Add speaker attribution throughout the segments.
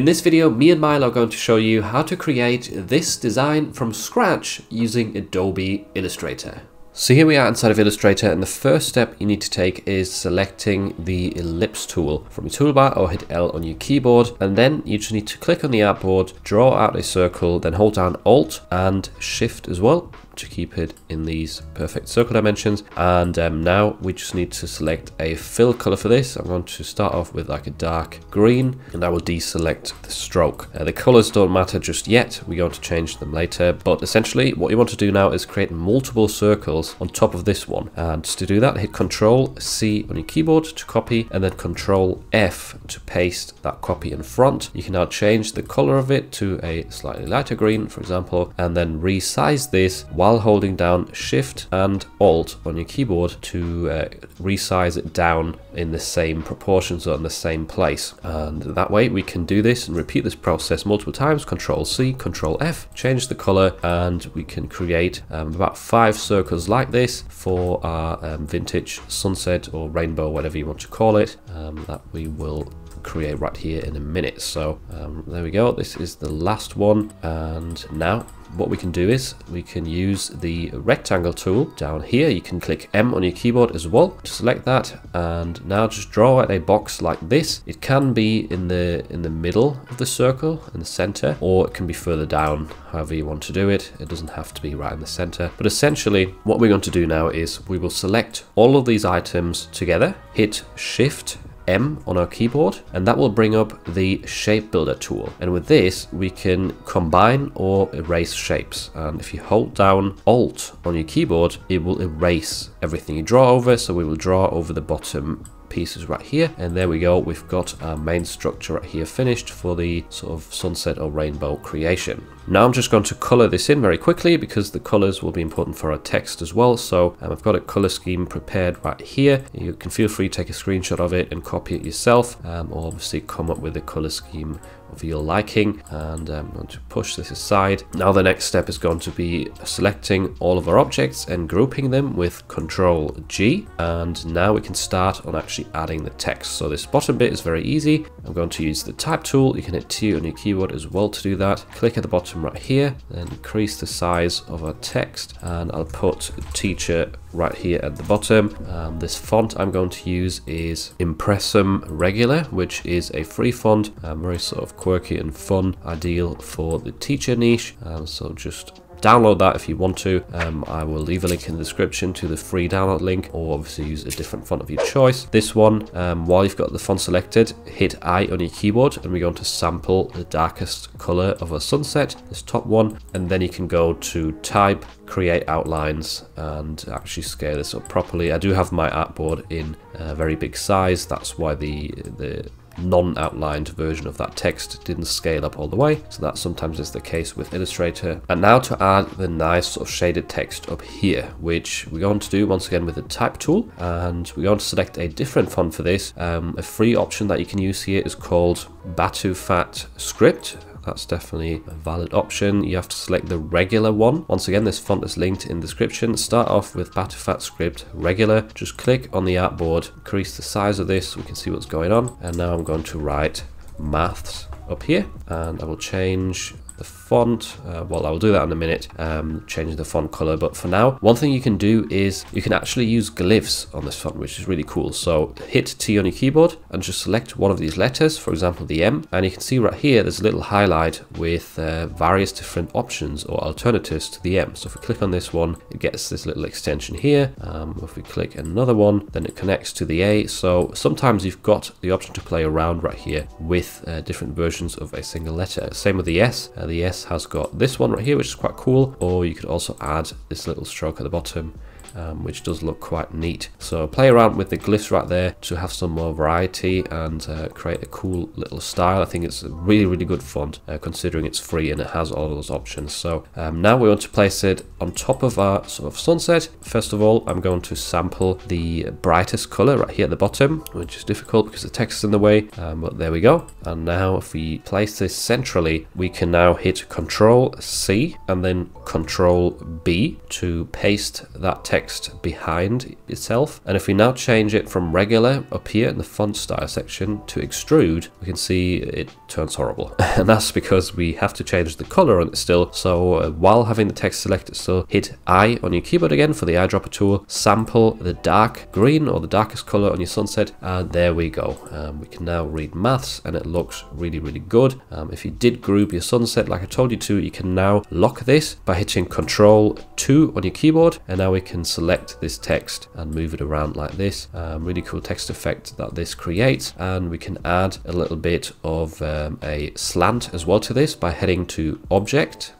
Speaker 1: In this video, me and Milo are going to show you how to create this design from scratch using Adobe Illustrator. So here we are inside of Illustrator and the first step you need to take is selecting the ellipse tool from your toolbar or hit L on your keyboard and then you just need to click on the artboard, draw out a circle, then hold down Alt and Shift as well to keep it in these perfect circle dimensions. And um, now we just need to select a fill color for this. I'm going to start off with like a dark green and I will deselect the stroke. Uh, the colors don't matter just yet. We're going to change them later. But essentially what you want to do now is create multiple circles on top of this one. And to do that, hit Control C on your keyboard to copy and then Control F to paste that copy in front. You can now change the color of it to a slightly lighter green, for example, and then resize this while holding down Shift and Alt on your keyboard to uh, resize it down in the same proportions or in the same place. And that way we can do this and repeat this process multiple times. Control C, Control F, change the color, and we can create um, about five circles like this for our um, vintage sunset or rainbow, whatever you want to call it, um, that we will create right here in a minute. So um, there we go. This is the last one. And now what we can do is we can use the rectangle tool down here. You can click M on your keyboard as well to select that. And now just draw out a box like this. It can be in the in the middle of the circle in the center, or it can be further down, however you want to do it. It doesn't have to be right in the center. But essentially what we're going to do now is we will select all of these items together, hit shift M on our keyboard and that will bring up the shape builder tool. And with this we can combine or erase shapes. And if you hold down alt on your keyboard it will erase everything you draw over. So we will draw over the bottom pieces right here and there we go we've got our main structure right here finished for the sort of sunset or rainbow creation now I'm just going to color this in very quickly because the colors will be important for our text as well. So um, I've got a color scheme prepared right here. You can feel free to take a screenshot of it and copy it yourself um, or obviously come up with a color scheme of your liking and I'm going to push this aside. Now the next step is going to be selecting all of our objects and grouping them with Control G and now we can start on actually adding the text. So this bottom bit is very easy. I'm going to use the type tool. You can hit T on your keyboard as well to do that. Click at the bottom right here, then increase the size of our text, and I'll put teacher right here at the bottom. Um, this font I'm going to use is Impressum Regular, which is a free font, um, very sort of quirky and fun, ideal for the teacher niche. Um, so just download that if you want to. Um, I will leave a link in the description to the free download link or obviously use a different font of your choice. This one, um, while you've got the font selected, hit I on your keyboard and we're going to sample the darkest color of a sunset, this top one, and then you can go to type, create outlines and actually scale this up properly. I do have my artboard in a very big size, that's why the, the non-outlined version of that text didn't scale up all the way. So that sometimes is the case with Illustrator. And now to add the nice sort of shaded text up here, which we're going to do once again with the type tool. And we're going to select a different font for this. Um, a free option that you can use here is called Batuphat Script that's definitely a valid option. You have to select the regular one. Once again, this font is linked in the description. Start off with Batuphat script regular. Just click on the artboard, increase the size of this. We can see what's going on. And now I'm going to write maths up here and I will change the font. Uh, well, I will do that in a minute, um, change the font color. But for now, one thing you can do is you can actually use glyphs on this font, which is really cool. So hit T on your keyboard and just select one of these letters, for example, the M. And you can see right here, there's a little highlight with uh, various different options or alternatives to the M. So if we click on this one, it gets this little extension here. Um, if we click another one, then it connects to the A. So sometimes you've got the option to play around right here with uh, different versions of a single letter. Same with the S. Uh, the S has got this one right here, which is quite cool. Or you could also add this little stroke at the bottom um, which does look quite neat. So play around with the glyphs right there to have some more variety and uh, create a cool little style. I think it's a really, really good font uh, considering it's free and it has all those options. So um, now we want to place it on top of our sort of sunset. First of all, I'm going to sample the brightest color right here at the bottom, which is difficult because the text is in the way, um, but there we go. And now if we place this centrally, we can now hit Control C and then Control B to paste that text text behind itself. And if we now change it from regular up here in the font style section to extrude, we can see it turns horrible. and that's because we have to change the color on it still. So uh, while having the text selected still, hit I on your keyboard again for the eyedropper tool, sample the dark green or the darkest color on your sunset, and there we go. Um, we can now read maths and it looks really, really good. Um, if you did group your sunset like I told you to, you can now lock this by hitting Control 2 on your keyboard and now we can select this text and move it around like this. Um, really cool text effect that this creates. And we can add a little bit of um, a slant as well to this by heading to Object,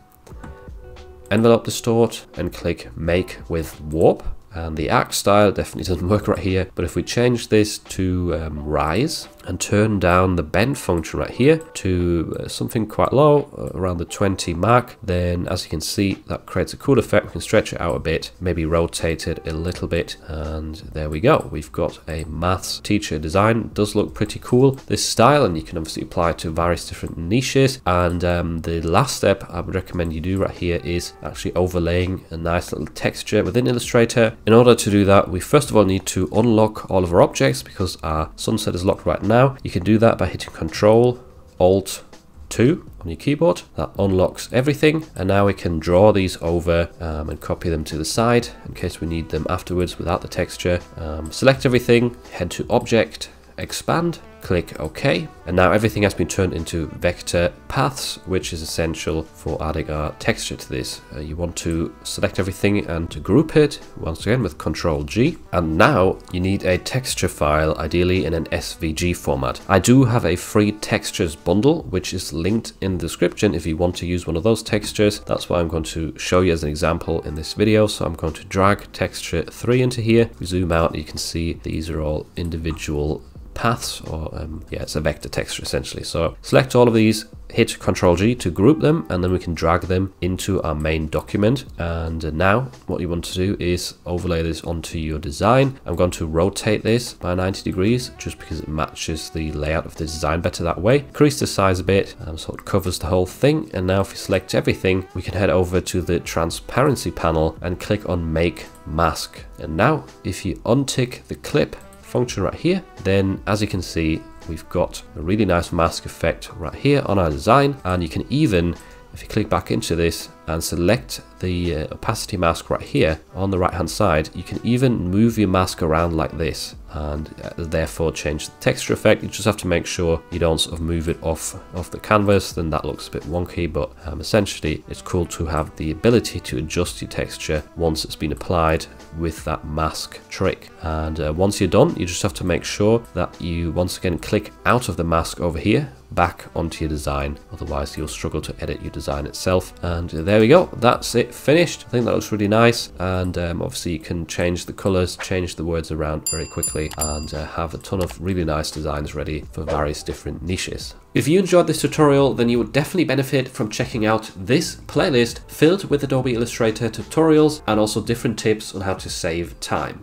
Speaker 1: Envelope Distort and click Make with Warp. And the arc style definitely doesn't work right here. But if we change this to um, rise and turn down the bend function right here to uh, something quite low, uh, around the 20 mark, then as you can see, that creates a cool effect. We can stretch it out a bit, maybe rotate it a little bit, and there we go. We've got a maths teacher design. It does look pretty cool, this style, and you can obviously apply it to various different niches. And um, the last step I would recommend you do right here is actually overlaying a nice little texture within Illustrator. In order to do that, we first of all need to unlock all of our objects because our sunset is locked right now now. You can do that by hitting Control, Alt, 2 on your keyboard. That unlocks everything and now we can draw these over um, and copy them to the side in case we need them afterwards without the texture. Um, select everything, head to Object, Expand, click OK. And now everything has been turned into vector paths, which is essential for adding our texture to this. Uh, you want to select everything and to group it, once again with Control G. And now you need a texture file, ideally in an SVG format. I do have a free textures bundle, which is linked in the description if you want to use one of those textures. That's what I'm going to show you as an example in this video. So I'm going to drag texture 3 into here. We zoom out, you can see these are all individual paths or um, yeah it's a vector texture essentially. So select all of these hit Ctrl G to group them and then we can drag them into our main document. And now what you want to do is overlay this onto your design. I'm going to rotate this by 90 degrees just because it matches the layout of the design better that way. Increase the size a bit um, so it covers the whole thing. And now if we select everything we can head over to the transparency panel and click on make mask. And now if you untick the clip function right here, then as you can see, we've got a really nice mask effect right here on our design. And you can even, if you click back into this and select the uh, opacity mask right here on the right hand side, you can even move your mask around like this and uh, therefore change the texture effect. You just have to make sure you don't sort of move it off, off the canvas, then that looks a bit wonky, but um, essentially it's cool to have the ability to adjust your texture once it's been applied with that mask trick. And uh, once you're done, you just have to make sure that you once again click out of the mask over here back onto your design otherwise you'll struggle to edit your design itself and there we go. That's it finished. I think that looks really nice. And um, obviously you can change the colors change the words around very quickly and uh, have a ton of really nice designs ready for various different niches. If you enjoyed this tutorial, then you would definitely benefit from checking out this playlist filled with Adobe Illustrator tutorials and also different tips on how to save time.